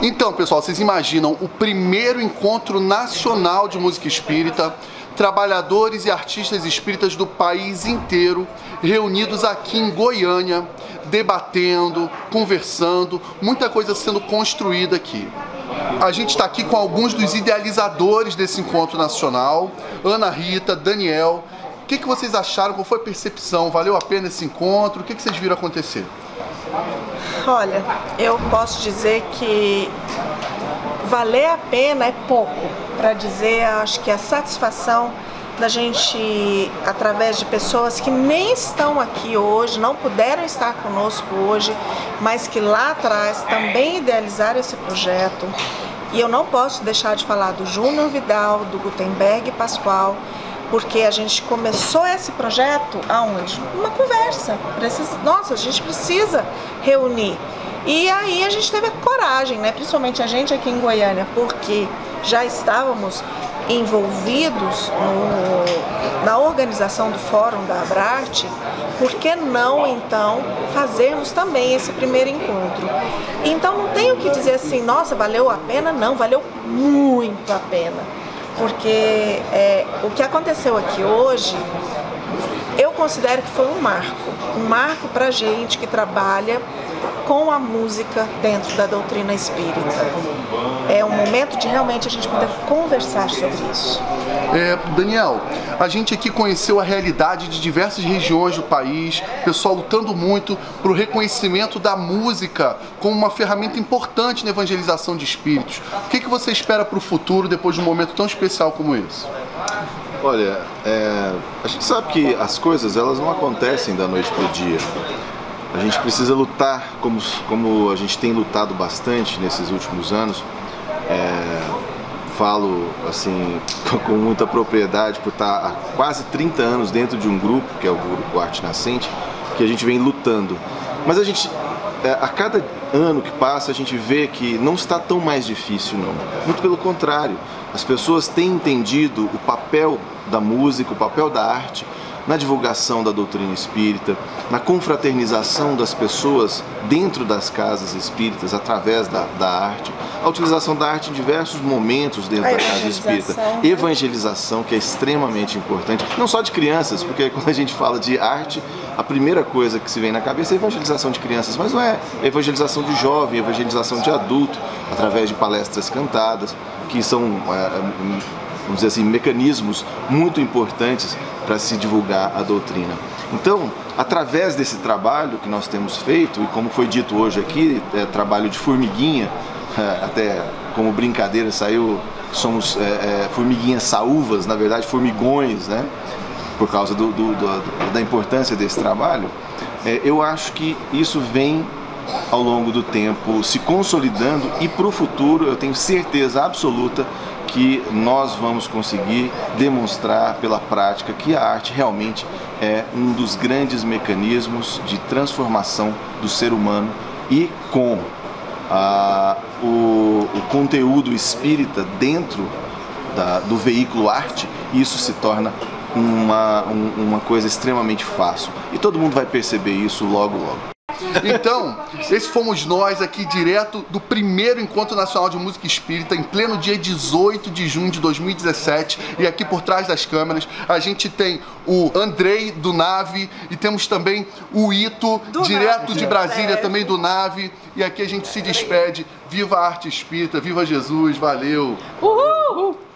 Então, pessoal, vocês imaginam o primeiro encontro nacional de música espírita, trabalhadores e artistas espíritas do país inteiro reunidos aqui em Goiânia, debatendo, conversando, muita coisa sendo construída aqui. A gente está aqui com alguns dos idealizadores desse encontro nacional, Ana Rita, Daniel. Que, que vocês acharam? Qual foi a percepção? Valeu a pena esse encontro? O que, que vocês viram acontecer? Olha, eu posso dizer que valer a pena é pouco para dizer, acho que a satisfação da gente, através de pessoas que nem estão aqui hoje, não puderam estar conosco hoje, mas que lá atrás também idealizaram esse projeto. E eu não posso deixar de falar do Júnior Vidal, do Gutenberg Pascoal, porque a gente começou esse projeto aonde? Uma conversa. Nossa, a gente precisa reunir. E aí a gente teve a coragem, né? principalmente a gente aqui em Goiânia, porque já estávamos envolvidos no, na organização do Fórum da Abrarte, por que não então fazermos também esse primeiro encontro? Então não tenho que dizer assim, nossa, valeu a pena? Não, valeu muito a pena porque é, o que aconteceu aqui hoje, eu considero que foi um marco, um marco para gente que trabalha com a música dentro da doutrina espírita. É um momento de realmente a gente poder conversar sobre isso. É, Daniel, a gente aqui conheceu a realidade de diversas regiões do país, pessoal lutando muito para o reconhecimento da música como uma ferramenta importante na evangelização de espíritos. O que, que você espera para o futuro depois de um momento tão especial como esse? Olha, é, a gente sabe que as coisas elas não acontecem da noite para o dia. A gente precisa lutar como, como a gente tem lutado bastante nesses últimos anos. É, falo assim com muita propriedade por estar há quase 30 anos dentro de um grupo, que é o grupo Arte Nascente, que a gente vem lutando. Mas a gente, é, a cada ano que passa, a gente vê que não está tão mais difícil, não. Muito pelo contrário, as pessoas têm entendido o papel da música, o papel da arte na divulgação da doutrina espírita, na confraternização das pessoas dentro das casas espíritas através da, da arte, a utilização da arte em diversos momentos dentro da casa espírita, né? evangelização, que é extremamente importante, não só de crianças, porque quando a gente fala de arte, a primeira coisa que se vem na cabeça é a evangelização de crianças, mas não é evangelização de jovem, evangelização de adulto, através de palestras cantadas, que são é, vamos dizer assim, mecanismos muito importantes para se divulgar a doutrina. Então, através desse trabalho que nós temos feito, e como foi dito hoje aqui, é trabalho de formiguinha, é, até como brincadeira saiu, somos é, é, formiguinhas saúvas, na verdade formigões, né? por causa do, do, do, da importância desse trabalho, é, eu acho que isso vem ao longo do tempo se consolidando e para o futuro eu tenho certeza absoluta que nós vamos conseguir demonstrar pela prática que a arte realmente é um dos grandes mecanismos de transformação do ser humano e com ah, o, o, conteúdo espírita dentro da, do veículo arte, isso se torna uma, um, uma coisa extremamente fácil. E todo mundo vai perceber isso logo, logo. Então, esse fomos nós aqui direto do primeiro Encontro Nacional de Música Espírita, em pleno dia 18 de junho de 2017. E aqui por trás das câmeras a gente tem o Andrei do Nave e temos também o Ito, do direto Nave. de Brasília, é. também do Nave. E aqui a gente se despede. Viva a arte espírita, viva Jesus, valeu! Uhul!